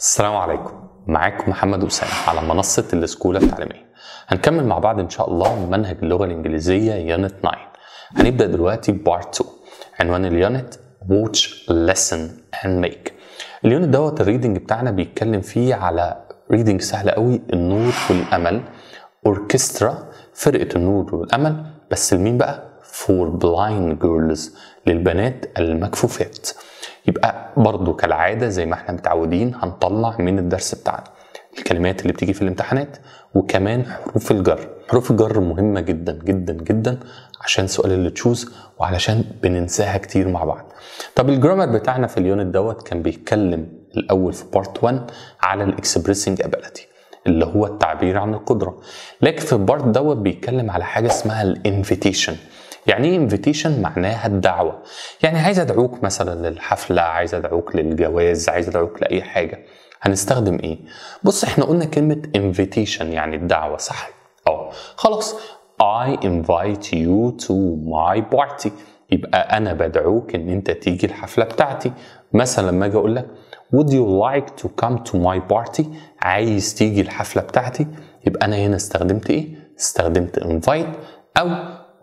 السلام عليكم. معاكم محمد أسامة على منصة السكولة التعليمية. هنكمل مع بعض إن شاء الله منهج اللغة الإنجليزية unit 9 هنبدأ دلوقتي part 2 عنوان ال unit watch listen and make. ال unit دوت ال reading بتاعنا بيتكلم فيه على reading سهل قوي النور والأمل أوركسترا فرقة النور والأمل بس لمين بقى؟ for blind girls للبنات المكفوفات. يبقى برضو كالعادة زي ما إحنا متعودين هنطلع من الدرس بتاعنا الكلمات اللي بتيجي في الامتحانات وكمان حروف الجر. حروف الجر مهمة جدا جدا جدا عشان سؤال اللي تشوز وعلشان بننساها كتير مع بعض. طب ال grammar بتاعنا في ال unit دوت كان بيتكلم الأول في part 1 على ال expressing ability اللي هو التعبير عن القدرة. لكن في ال part دوت بيتكلم على حاجة اسمها ال invitation. يعني إيه invitation معناها الدعوة. يعني عايز أدعوك مثلا للحفلة عايز أدعوك للجواز عايز أدعوك لأي حاجة. هنستخدم إيه؟ بص إحنا قلنا كلمة invitation يعني الدعوة صح؟ آه خلاص. I invite you to my party. يبقى أنا بدعوك إن أنت تيجي الحفلة بتاعتي. مثلا لما أجي أقول لك would you like to come to my party? عايز تيجي الحفلة بتاعتي. يبقى أنا هنا استخدمت إيه؟ استخدمت invite. أو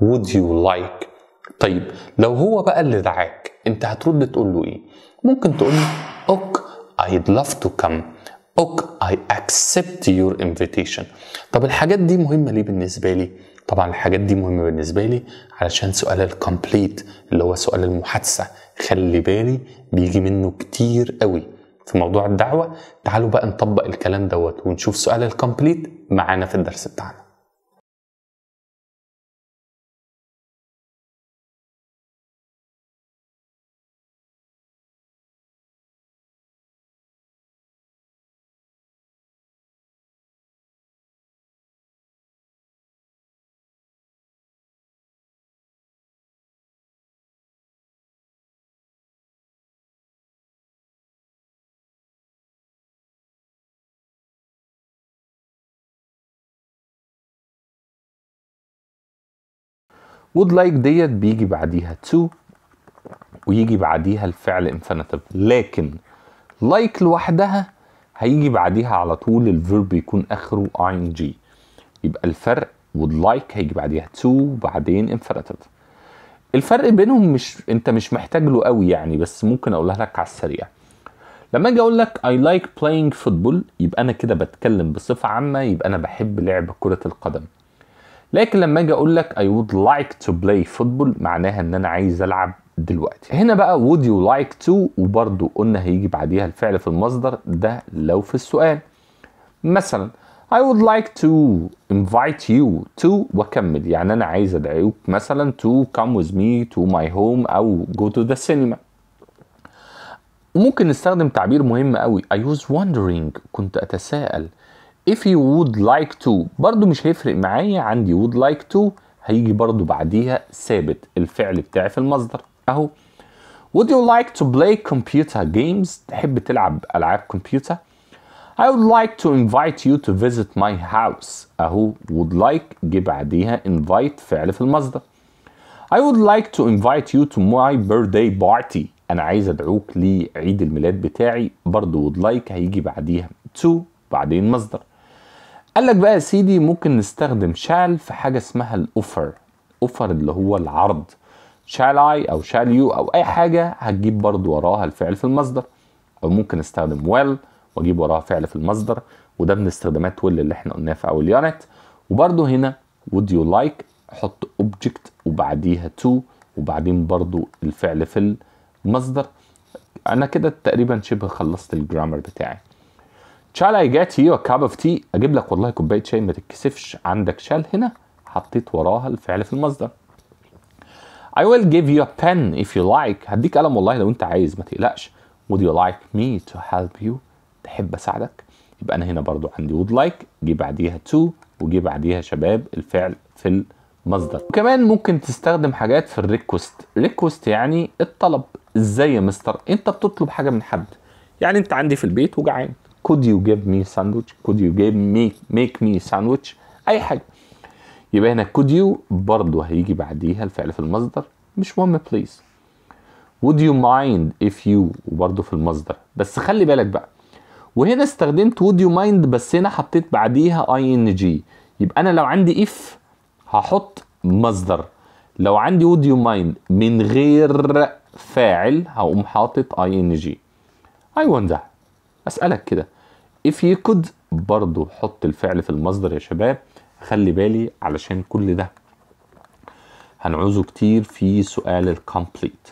would you like? طيب لو هو بقى اللي دعاك انت هترد تقول له إيه؟ ممكن تقول له okay I'd love to come. okay I accept your invitation. طب الحاجات دي مهمة ليه بالنسبة لي؟ طبعا الحاجات دي مهمة بالنسبة لي علشان سؤال ال complete اللي هو سؤال المحادثة. خلي بالي بيجي منه كتير قوي. في موضوع الدعوة تعالوا بقى نطبق الكلام دوت ونشوف سؤال الكومبليت معانا في الدرس بتاعنا. Would like ديت بيجي بعديها to ويجي بعديها الفعل infinitive. لكن like لوحدها هيجي بعديها على طول الفيرب يكون آخره ing. يبقى الفرق would like هيجي بعديها to وبعدين infinitive. الفرق بينهم مش انت مش محتاج له قوي يعني بس ممكن أقولها لك على السريع. لما أجي أقول لك I like playing football يبقى أنا كده بتكلم بصفة عامة يبقى أنا بحب لعب كرة القدم. لكن لما أجي أقول لك I would like to play football معناها إن أنا عايز ألعب دلوقتي. هنا بقى would you like to وبرضو قلنا هيجي بعديها الفعل في المصدر ده لو في السؤال. مثلا I would like to invite you to وأكمل. يعني أنا عايز أدعوك مثلا to come with me to my home أو go to the cinema. وممكن نستخدم تعبير مهم قوي. I was wondering كنت أتساءل. If you would like to برضو مش هيفرق معايا عندي would like to هيجي برضو بعديها ثابت الفعل بتاعي في المصدر اهو would you like to play computer games تحب تلعب العاب كمبيوتر I would like to invite you to visit my house اهو would like جه بعديها invite فعل في المصدر I would like to invite you to my birthday party أنا عايز ادعوك لعيد الميلاد بتاعي برضو would like هيجي بعديها to بعدين مصدر قال لك بقى يا سيدي ممكن نستخدم shall في حاجة اسمها ال offer. offer اللي هو العرض. shall I أو shall you أو أي حاجة هتجيب برضو وراها الفعل في المصدر. أو ممكن استخدم will وأجيب وراها فعل في المصدر. وده من استخدامات will اللي إحنا قلناها في أول unit وبرضو هنا would you like حط object وبعديها to وبعدين برضو الفعل في المصدر. أنا كده تقريبا شبه خلصت الجرامر بتاعي. I get you a cup of tea? أجيب لك والله كوباية شاي. ما تتكسفش. عندك شال هنا. حطيت وراها الفعل في المصدر. I will give you a pen if you like. هديك قلم والله لو أنت عايز. ما تقلقش. Would you like me to help you? تحب أساعدك؟ يبقى أنا هنا برضو عندي would like. جه بعديها to. وجه بعديها شباب. الفعل في المصدر. وكمان ممكن تستخدم حاجات في ال request request يعني الطلب. إزاي يا مستر؟ أنت بتطلب حاجة من حد. يعني أنت عندي في البيت وجعان. Could you give me sandwich? Could you give me make me sandwich? أي حاجة. يبقى هنا could you برضه هيجي بعديها الفعل في المصدر. مش مهم please. Would you mind if you وبرضه في المصدر. بس خلي بالك بقى. وهنا استخدمت would you mind بس هنا حطيت بعديها ing. يبقى أنا لو عندي if هحط مصدر. لو عندي would you mind من غير فاعل هقوم حاطط ing. I wonder. أسألك كده. If you could برضو حط الفعل في المصدر يا شباب خلي بالي علشان كل ده. هنعوزه كتير في سؤال الكومبليت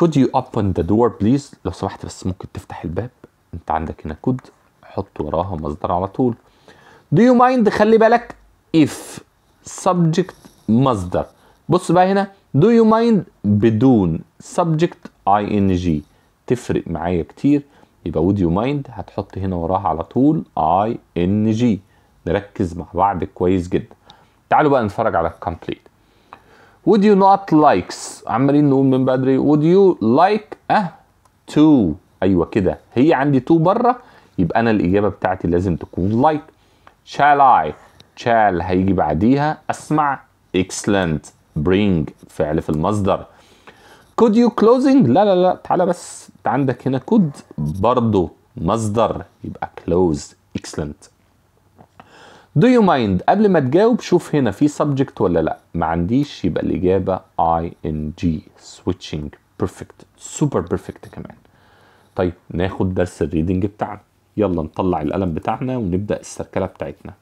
could you open the door please لو سمحت بس ممكن تفتح الباب. انت عندك هنا could حط وراها مصدر على طول. Do you mind خلي بالك. If subject مصدر. بص بقى هنا. Do you mind بدون subject ing. تفرق معايا كتير. يبقى would you mind هتحط هنا وراها على طول ing نركز مع بعض كويس جدا. تعالوا بقى نتفرج على الكومبليت would you not likes عمالين نقول من بدري. Would you like آه to أيوه كده. هي عندي to بره يبقى أنا الإجابة بتاعتي لازم تكون like. Shall I shall هيجي بعديها. أسمع. Excellent. Bring. فعل في المصدر. Could you closing? لا لا لا. تعالى بس. انت عندك هنا could برضه مصدر. يبقى close. Excellent. Do you mind? قبل ما تجاوب شوف هنا في subject ولا لا. ما عنديش. يبقى الإجابة ing. Switching. Perfect. Super perfect كمان. طيب ناخد درس ال reading بتاعنا. يلا نطلع القلم بتاعنا ونبدأ ال circle ة بتاعتنا.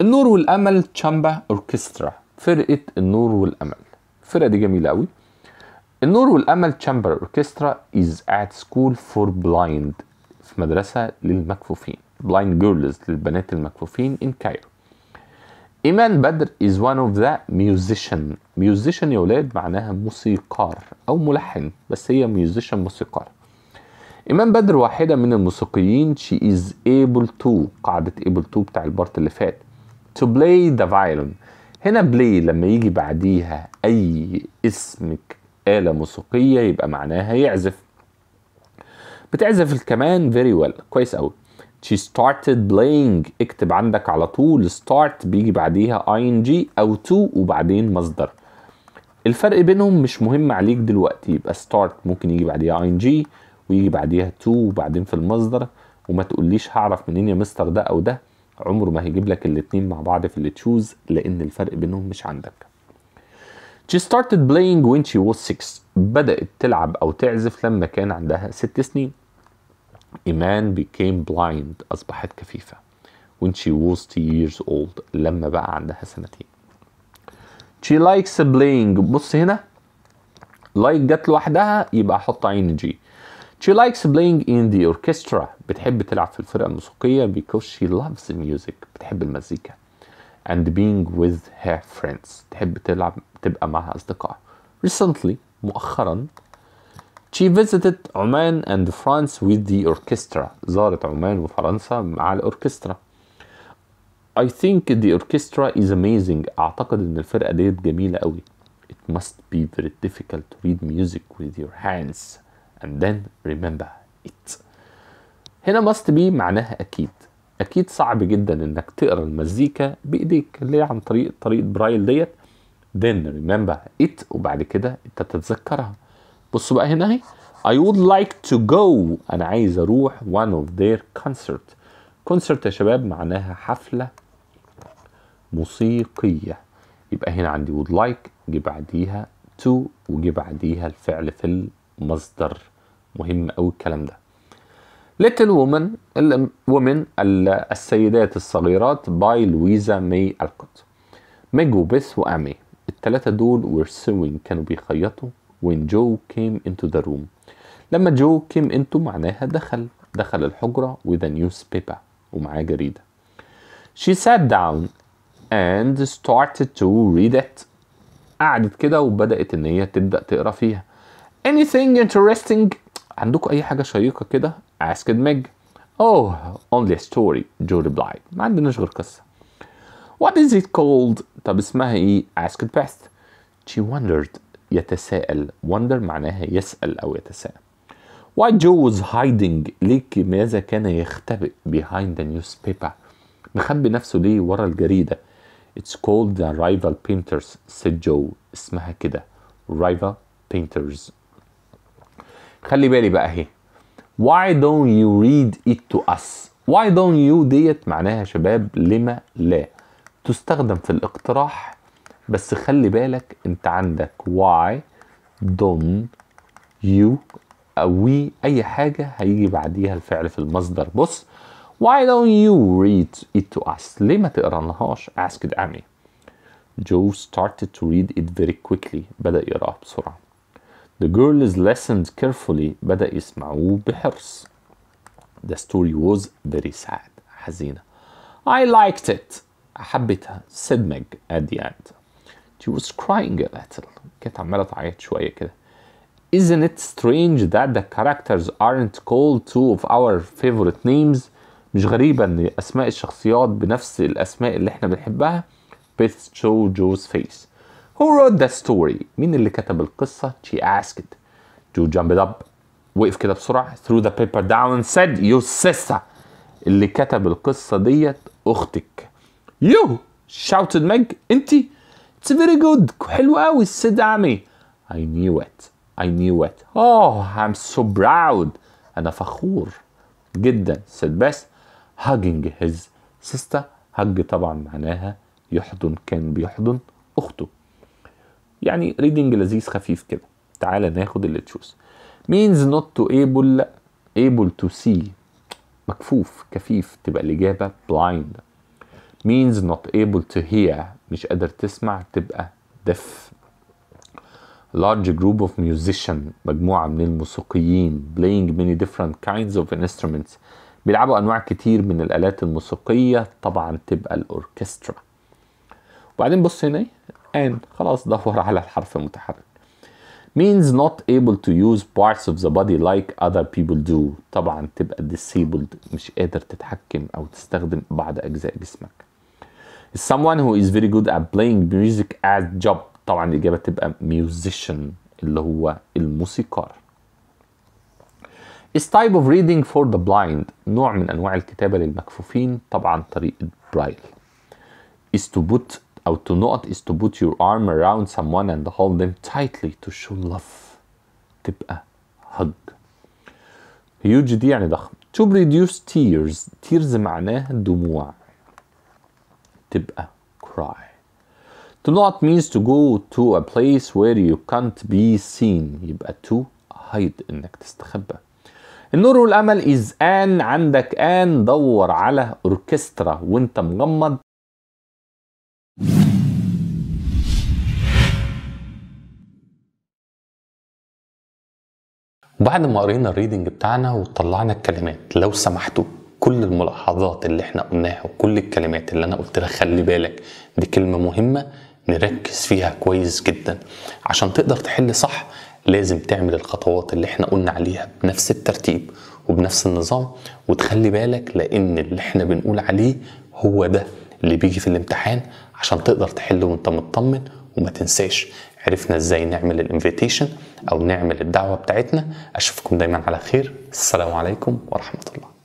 النور والأمل chamber orchestra فرقة النور والأمل. الفرقة دي جميلة قوي. النور والأمل chamber orchestra is at school for blind. في مدرسة للمكفوفين. Blind girls للبنات المكفوفين in Cairo. إيمان بدر is one of the musician. Musician يا ولاد معناها موسيقار أو ملحن بس هي musician موسيقار. إيمان بدر واحدة من الموسيقيين. She is able to قاعدة able to بتاع البارت اللي فات. To play the violin. هنا play لما يجي بعديها أي اسم آلة موسيقية يبقى معناها يعزف بتعزف الكمان very well كويس أوي. She started playing. اكتب عندك على طول start بيجي بعديها ing أو to وبعدين مصدر. الفرق بينهم مش مهم عليك دلوقتي يبقى start ممكن يجي بعديها ing ويجي بعديها to وبعدين في المصدر. وما تقوليش هعرف منين يا مستر ده أو ده. عمره ما هيجيب لك الاتنين مع بعض في اللي تشوز لأن الفرق بينهم مش عندك. She started playing when she was six بدأت تلعب أو تعزف لما كان عندها ست سنين إيمان became blind أصبحت كفيفة when she was two years old لما بقى عندها سنتين she likes playing بص هنا like جت لوحدها يبقى أحط عين جي she likes playing in the orchestra بتحب تلعب في الفرقة الموسيقية because she loves music بتحب المزيكا and being with her friends تحب تلعب تبقى معها أصدقاء recently مؤخرا She visited عمان and France with the orchestra. زارت عمان وفرنسا مع الأوركسترا. I think the orchestra is amazing. أعتقد إن الفرقة ديت جميلة قوي. It must be very difficult to read music with your hands and then remember it. هنا must be معناها أكيد. أكيد صعب جدا إنك تقرأ المزيكا بإيديك اللي هي عن طريق طريقة برايل ديت. Then remember it وبعد كده أنت تتذكرها. بصوا بقى هنا أهي. I would like to go. أنا عايز أروح one of their concert. Concert يا شباب معناها حفلة موسيقية. يبقى هنا عندي would like جه بعديها to وجه بعديها الفعل في المصدر. مهم أوي الكلام ده. Woman ال women السيدات الصغيرات by لويزا ماي ألكوت ميج وبيث وأيمي. الثلاثة دول were sewing. كانوا بيخيطوا when Joe came into the room. لما جو came into معناها دخل. دخل الحجرة with a newspaper ومعاه جريدة. She sat down and started to read it. قعدت كده وبدأت إن هي تبدأ تقرأ فيها. Anything interesting? عندكم أي حاجة شيقة كده؟ Asked Meg oh only a story Joe replied ما عندناش غير قصة what is it called طب اسمها إيه asked Beth she wondered يتساءل wonder معناها يسأل أو يتساءل Why Joe was hiding ليه ماذا كان يختبئ behind the newspaper مخبي نفسه ليه ورا الجريدة It's called the rival painters said Joe اسمها كده rival painters خلي بالي بقى اهي why don't you read it to us? Why don't you ديت معناها شباب لما لا؟ تستخدم في الاقتراح بس خلي بالك انت عندك why don't you أو we أي حاجة هيجي بعديها الفعل في المصدر. بص why don't you read it to us ليه ما تقرانهاش asked Amy Joe started to read it very quickly. بدأ يقرأها بسرعة. The girls listened carefully بدأ يسمعوه بحرص The story was very sad حزينة I liked it حبيتها said Meg at the end She was crying a little كانت عمالة تعيط شوية كده Isn't it strange that the characters aren't called two of our favorite names مش غريبة ان اسماء الشخصيات بنفس الاسماء اللي احنا بنحبها Beth show Joe's face Who wrote the story مين اللي كتب القصة she asked Joe jumped up وقف كده بسرعة threw the paper down and said your sister اللي كتب القصة ديت أختك You shouted Meg انتي It's very good حلو قوي said Amy I knew it I knew it Oh I'm so proud أنا فخور جدا said Beth hugging his sister hug طبعا معناها يحضن كان بيحضن أخته يعني reading لذيذ خفيف كده. تعالى ناخد اللي تشوز. means not to able able to see. مكفوف كفيف تبقى الإجابة blind. means not able to hear. مش قادر تسمع تبقى deaf. large group of musician مجموعة من الموسيقيين playing many different kinds of instruments. بيلعبوا أنواع كتير من الآلات الموسيقية طبعا تبقى ال orchestra. وبعدين بص هنا and خلاص دور على الحرف المتحرك means not able to use parts of the body like other people do طبعا تبقى disabled مش قادر تتحكم او تستخدم بعض اجزاء جسمك is someone who is very good at playing music as job طبعا الاجابه تبقى musician اللي هو الموسيقار is type of reading for the blind نوع من انواع الكتابه للمكفوفين طبعا طريقه برايل is to put أو to not is to put your arm around someone and hold them tightly to show love تبقى hug huge دي يعني ضخم to produce tears tears معناها دموع تبقى cry to not means to go to a place where you can't be seen يبقى to hide انك تستخبى النور والامل is an عندك an دور على orchestra وانت مغمض بعد ما قرينا ال reading بتاعنا وطلعنا الكلمات لو سمحتوا كل الملاحظات اللي إحنا قلناها وكل الكلمات اللي أنا قلت لك خلي بالك دي كلمة مهمة نركز فيها كويس جدا. عشان تقدر تحل صح لازم تعمل الخطوات اللي إحنا قلنا عليها بنفس الترتيب وبنفس النظام. وتخلي بالك لأن اللي إحنا بنقول عليه هو ده اللي بيجي في الامتحان. عشان تقدر تحله وانت مطمن وما تنساش. عرفنا إزاي نعمل الانفيتيشن أو نعمل الدعوة بتاعتنا. أشوفكم دايما على خير. السلام عليكم ورحمة الله.